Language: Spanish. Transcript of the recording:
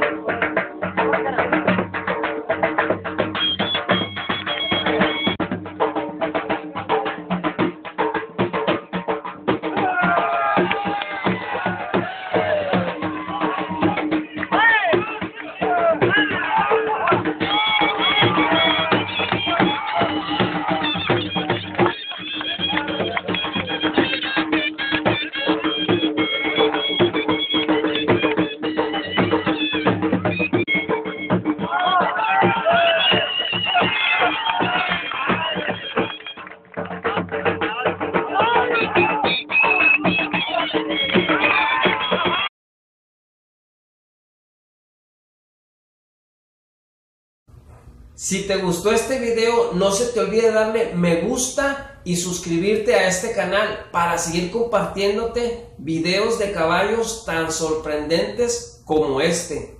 Thank you. Si te gustó este video, no se te olvide darle me gusta y suscribirte a este canal para seguir compartiéndote videos de caballos tan sorprendentes como este.